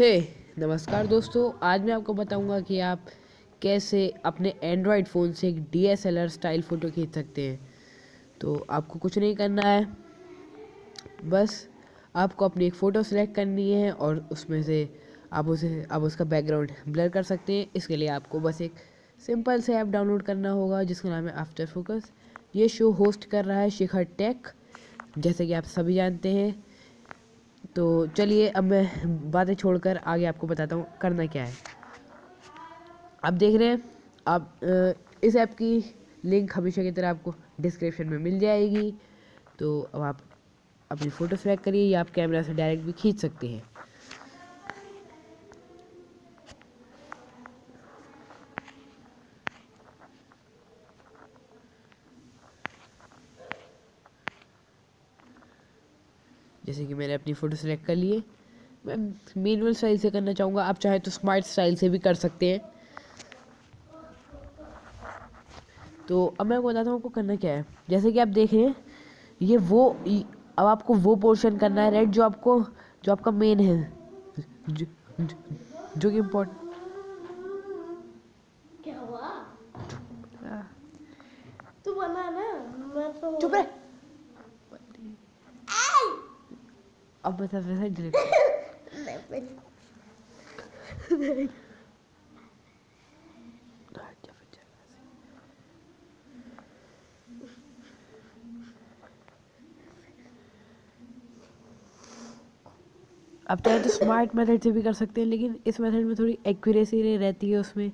हे hey, नमस्कार दोस्तों। आज मैं आपको बताऊँगा कि आप कैसे अपने एंड्रॉयड फ़ोन से एक डीएसएलआर स्टाइल फ़ोटो खींच सकते हैं। तो आपको कुछ नहीं करना है। बस आपको अपनी एक फ़ोटो सेलेक्ट करनी है और उसमें से आप उसे आप उसका बैकग्राउंड ब्लर कर सकते हैं। इसके लिए आपको बस एक सिंपल से ऐप डाउनलोड करना होगा जिसका नाम है आफ्टर फोकस ये शो होस्ट कर रहा है शिखर टेक जैसे कि आप सभी जानते हैं। तो चलिए अब मैं बातें छोड़कर आगे आपको बताता हूँ, करना क्या है। आप देख रहे हैं, आप इस ऐप की लिंक हमेशा की तरह आपको डिस्क्रिप्शन में मिल जाएगी। तो अब आप अपनी फ़ोटो सेलेक्ट करिए या आप कैमरा से डायरेक्ट भी खींच सकते हैं। जैसे कि मैंने अपनी फ़ोटो सेलेक्ट कर लिए मैं मैनुअल स्टाइल से करना चाहूँगा। आप चाहे तो स्मार्ट स्टाइल से भी कर सकते हैं। तो अब मैं बताता हूँ आपको करना क्या है। जैसे कि आप देख रहे हैं ये वो अब आपको वो पोर्शन करना है राइट जो आपको जो आपका मेन है। जो, जो, जो कि इम्पोर्टेंट क्या हुआ? तू बना ना मैं तो चुप रहे। अब बता वैसा डिलीट अब चाहे तो स्मार्ट मेथड से भी कर सकते हैं, लेकिन इस मेथड में थोड़ी एक्यूरेसी रहती है उसमें।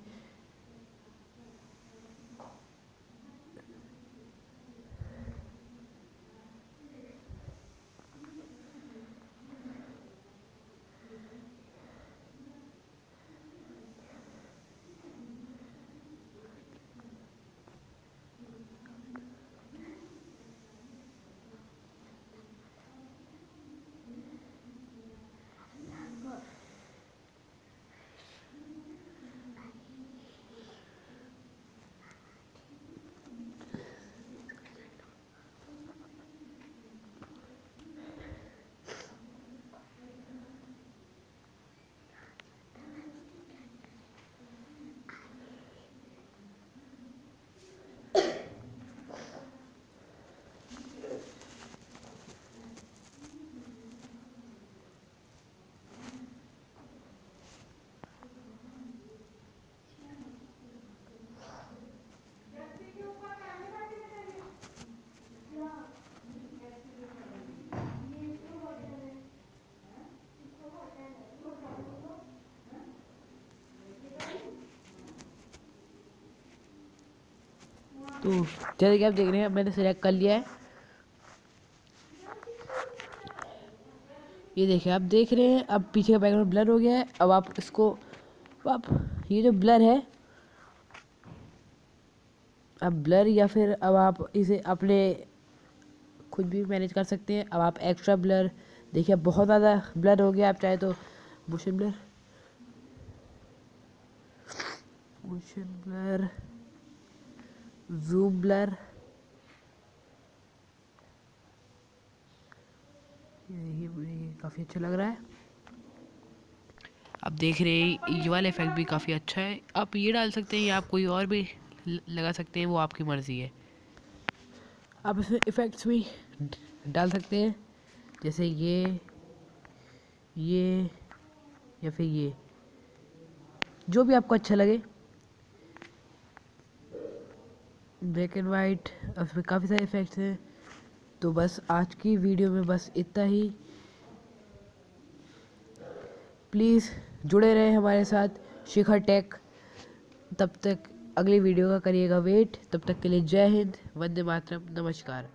जैसे कि आप देख रहे हैं मैंने सिलेक्ट कर लिया है। ये देखिए, आप देख रहे हैं, अब पीछे का बैकग्राउंड ब्लर हो गया है, अब आप इसको आप, ये जो ब्लर है, अब ब्लर या फिर अब आप इसे अपने खुद भी मैनेज कर सकते हैं। अब आप एक्स्ट्रा ब्लर देखिए बहुत ज़्यादा ब्लर हो गया, आप चाहे तो motion blur motion blur zoom blur ये काफ़ी अच्छा लग रहा है। आप देख रहे हैं ये वाला इफ़ेक्ट भी काफ़ी अच्छा है। आप ये डाल सकते हैं या आप कोई और भी लगा सकते हैं वो आपकी मर्ज़ी है। आप इसमें इफ़ेक्ट्स भी डाल सकते हैं जैसे ये ये या फिर ये। जो भी आपको अच्छा लगे। ब्लैक एंड वाइट उसमें काफ़ी सारे इफ़ेक्ट्स हैं। तो बस आज की वीडियो में बस इतना ही। प्लीज़ जुड़े रहें हमारे साथ शिखर टेक तब तक अगली वीडियो का करिएगा वेट तब तक के लिए जय हिंद, वंदे मातरम, नमस्कार।